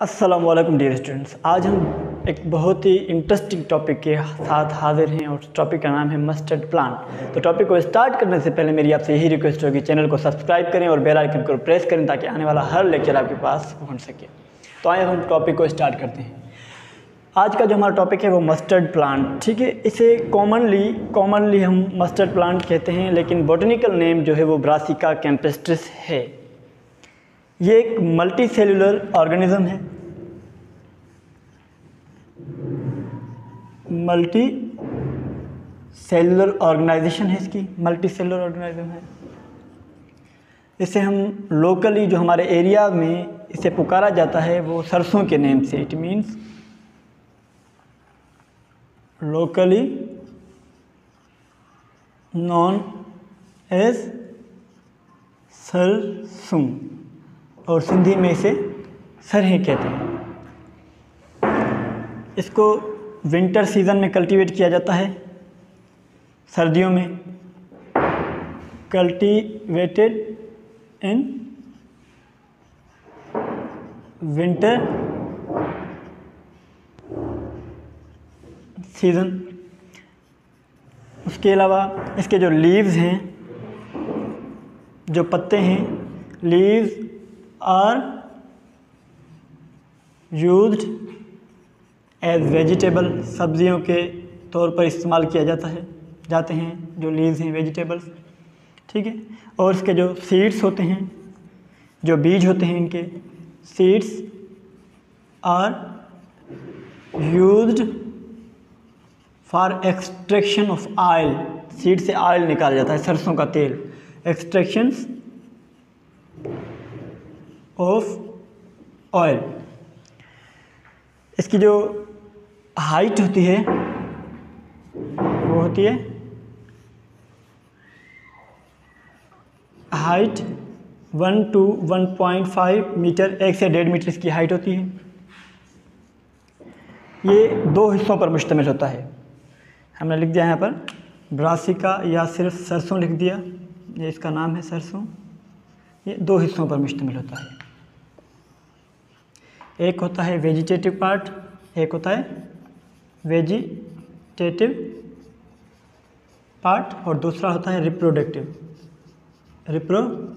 अस्सलाम वालेकुम dear students आज हम एक बहुत ही इंटरेस्टिंग टॉपिक के साथ हाजिर हैं और टॉपिक का नाम है मस्टर्ड प्लांट तो टॉपिक को स्टार्ट करने से पहले मेरी आपसे यही रिक्वेस्ट होगी चैनल को सब्सक्राइब करें और बेल आइकन को प्रेस करें ताकि आने वाला हर लेक्चर आपके पास पहुँच सके। तो आइए हम टॉपिक को स्टार्ट करते हैं। आज का जो हमारा टॉपिक है वो मस्टर्ड प्लांट ठीक है, इसे कॉमनली कॉमनली हम मस्टर्ड प्लांट कहते हैं, लेकिन बोटनिकल नेम जो है वो ब्रासिका कैंपेस्ट्रिस है। ये एक मल्टी सेलुलर ऑर्गेनिज्म है। मल्टी सेलुलर ऑर्गेनाइजेशन है इसकी। मल्टी सेलुलर ऑर्गेनाइजेशन है। इसे हम लोकली जो हमारे एरिया में इसे पुकारा जाता है, वो सरसों के नेम से। It means locally known as सरसों। और सिंधी में इसे सरहे कहते हैं। इसको विंटर सीज़न में कल्टीवेट किया जाता है। सर्दियों में कल्टीवेटेड इन विंटर सीज़न उसके अलावा इसके जो लीव्स हैं, जो पत्ते हैं leaves are used as vegetable सब्जियों के तौर पर इस्तेमाल किया जाता है, जाते हैं, जो लीव्स हैं वेजिटेबल्स ठीक है? और इसके जो सीड्स होते हैं, जो बीज होते हैं इनके seeds are used for extraction of oil seed से ऑयल निकाला जाता है, सरसों का तेल. एक्सट्रैक्शंस ऑफ़ ऑयल इसकी जो हाइट होती है, वो होती है height one two one point five metre एक से डेढ़ मीटर इसकी हाइट होती है। ये दो हिस्सों पर मुश्तमिल होता है। हमने लिख दिया यहाँ पर ब्रासिका या सिर्फ़ सरसों लिख दिया। ये इसका नाम है सरसों। ये दो हिस्सों पर मुश्तमिल होता है। एक होता है वेजिटेटिव पार्ट एक होता है वेजिटेटिव पार्ट और दूसरा होता है reproductive reproductive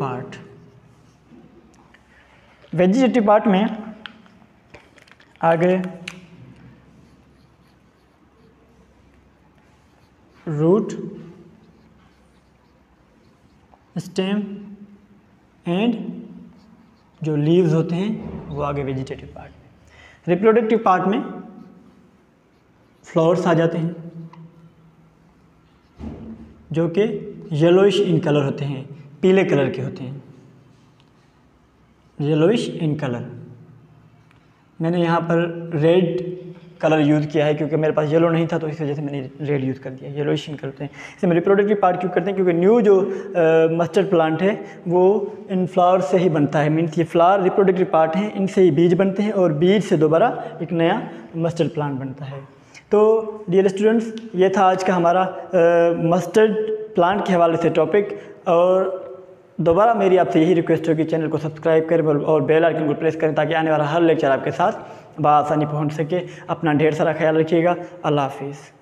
part vegetative part में आगे रूट स्टेम एंड जो लीव्स होते हैं, वो आगे वेजिटेटिव पार्ट में। रिप्रोडक्टिव पार्ट में फ्लावर्स आ जाते हैं, जो कि येलोइश इन कलर होते हैं, पीले कलर के होते हैं। येलोइश इन कलर मैंने यहाँ पर रेड कलर यूज़ किया है क्योंकि मेरे पास येलो नहीं था तो इस वजह से मैंने रेड यूज़ कर दिया येलो इन करते हैं। इसे रिप्रोडक्टिव पार्ट क्यों करते हैं? क्योंकि न्यू जो मस्टर्ड प्लांट है, वो इन फ्लावर से ही बनता है। मीन्स ये फ्लावर रिप्रोडक्टिव पार्ट हैं, इनसे ही बीज बनते हैं और बीज से दोबारा एक नया मस्टर्ड प्लांट बनता है। तो डियर स्टूडेंट्स ये था आज का हमारा मस्टर्ड प्लांट के हवाले से टॉपिक और दोबारा मेरी आपसे यही रिक्वेस्ट होगी चैनल को सब्सक्राइब करें और बेल आइकन को प्रेस करें ताकि आने वाला हर लेक्चर आपके साथ बआसानी पहुँच सके। अपना ढेर सारा ख्याल रखिएगा। अल्लाह हाफिज़।